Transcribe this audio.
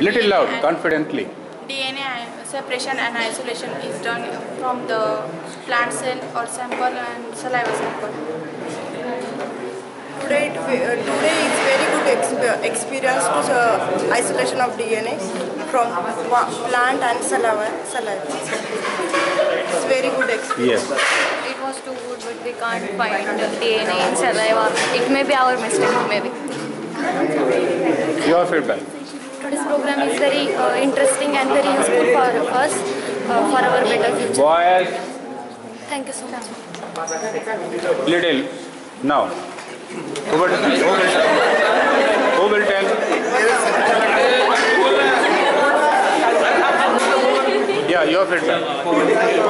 Little DNA loud, confidently. DNA separation and isolation is done from the plant cell or sample and saliva sample. Today, it, uh, today it's very good exp- experience to uh, isolation of DNA from plant and saliva. saliva. It's very good experience. Yes. It was too good, but we can't find DNA in saliva. It may be our mistake, maybe. Your feedback. Today's program is very uh, interesting and very useful for us, uh, for our better future. Boys, Thank you so much. little. Now. Who will, who will tell? Who will tell? Yeah, your feedback.